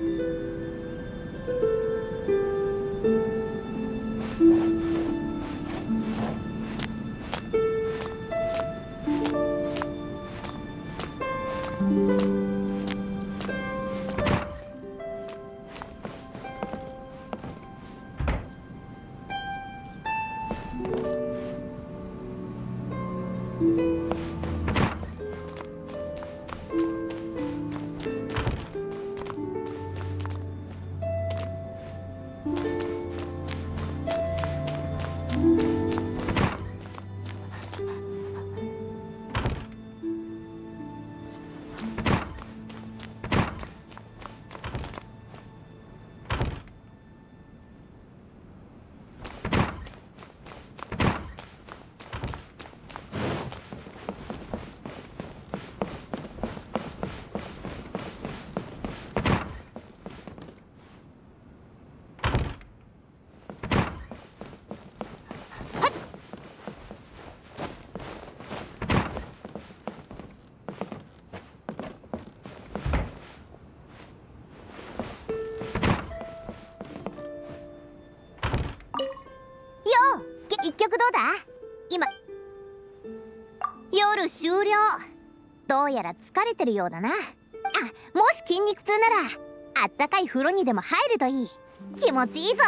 うん。Bye. うやら疲れてるようだな。あもし筋肉痛ならあったかい風呂にでも入るといい。気持ちいいぞ。